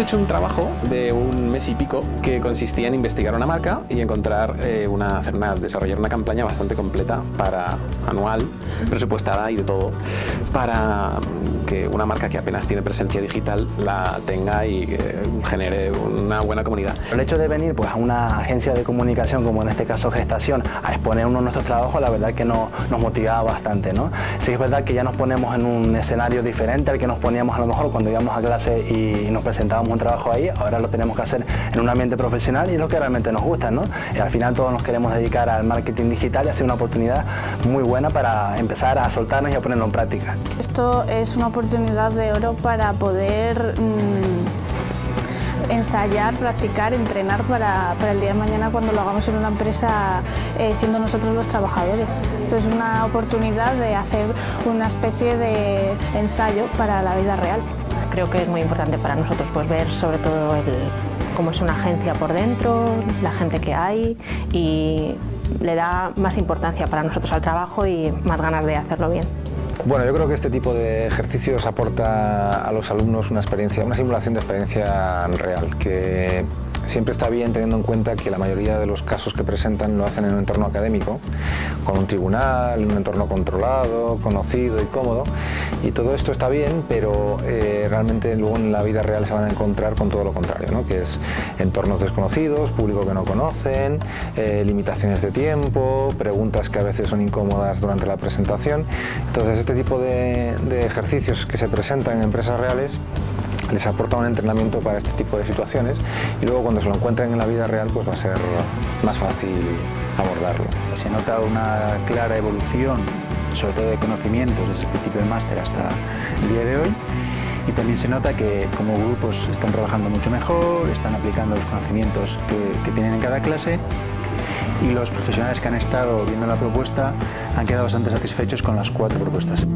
hecho un trabajo de un mes y pico que consistía en investigar una marca y encontrar eh, una, hacer una, desarrollar una campaña bastante completa para anual, presupuestada y de todo, para que una marca que apenas tiene presencia digital la tenga y eh, genere una buena comunidad. El hecho de venir pues, a una agencia de comunicación, como en este caso Gestación, a exponer uno de nuestros trabajos, la verdad que nos, nos motivaba bastante. ¿no? Sí es verdad que ya nos ponemos en un escenario diferente al que nos poníamos a lo mejor cuando íbamos a clase y nos presentábamos un trabajo ahí, ahora lo tenemos que hacer en un ambiente profesional y es lo que realmente nos gusta. ¿no? Y al final todos nos queremos dedicar al marketing digital y ha sido una oportunidad muy buena para empezar a soltarnos y a ponerlo en práctica. Esto es una oportunidad de oro para poder mm, ensayar, practicar, entrenar para, para, el día de mañana cuando lo hagamos en una empresa eh, siendo nosotros los trabajadores. Esto es una oportunidad de hacer una especie de ensayo para la vida real. Creo que es muy importante para nosotros pues, ver sobre todo el, cómo es una agencia por dentro, la gente que hay y le da más importancia para nosotros al trabajo y más ganas de hacerlo bien. Bueno, yo creo que este tipo de ejercicios aporta a los alumnos una experiencia, una simulación de experiencia real, que siempre está bien teniendo en cuenta que la mayoría de los casos que presentan lo hacen en un entorno académico, con un tribunal, en un entorno controlado, conocido y cómodo. Y todo esto está bien, pero eh, realmente luego en la vida real se van a encontrar con todo lo contrario, ¿no? que es entornos desconocidos, público que no conocen, eh, limitaciones de tiempo, preguntas que a veces son incómodas durante la presentación. Entonces este tipo de, de ejercicios que se presentan en empresas reales les aporta un entrenamiento para este tipo de situaciones y luego cuando se lo encuentren en la vida real pues va a ser más fácil abordarlo. Se nota una clara evolución, sobre todo de conocimientos desde el principio del máster hasta el día de hoy y también se nota que como grupos están trabajando mucho mejor, están aplicando los conocimientos que, que tienen en cada clase y los profesionales que han estado viendo la propuesta han quedado bastante satisfechos con las cuatro propuestas.